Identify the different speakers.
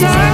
Speaker 1: time